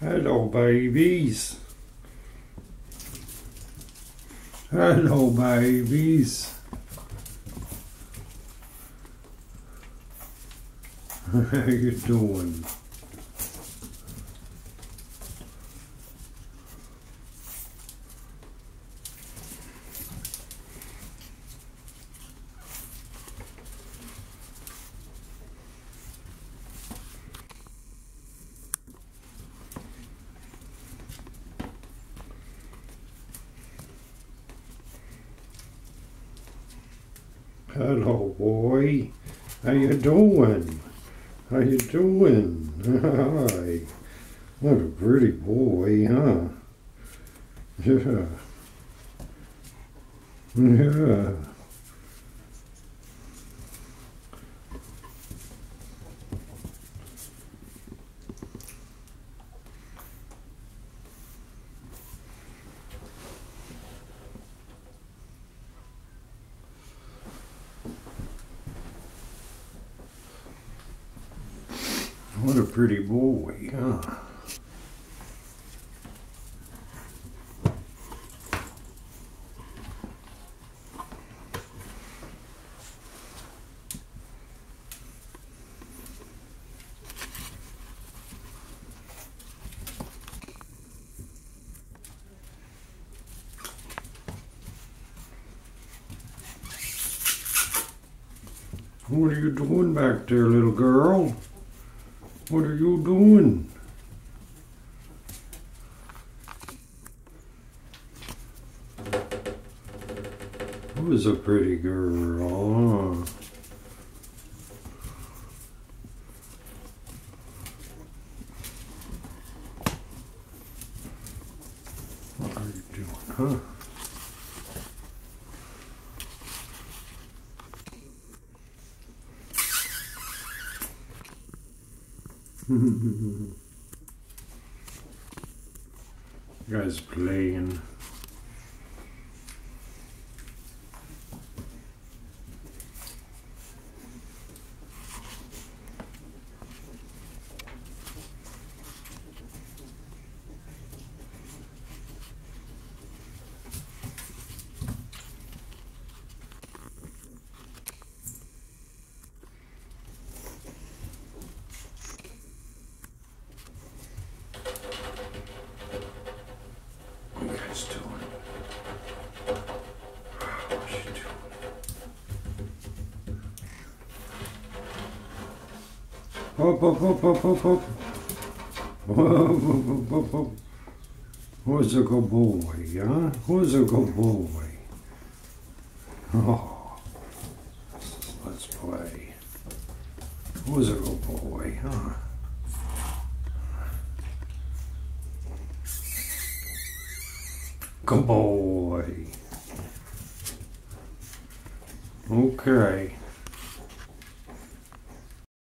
Hello, babies. Hello, babies. How you doing? Hello, boy. How you doing? How you doing? Hi. What a pretty boy, huh? Yeah. Yeah. What a pretty boy, huh? What are you doing back there, little girl? What are you doing? Who's a pretty girl? What are you doing, huh? Guys playing. You guys doing? What you doing? Hop, hop, hop, hop. Hop, hop, hop, hop, hop. Who's a good boy, huh? Who's a good boy? Oh, let's play. Who's a good boy, huh? Good boy. Okay.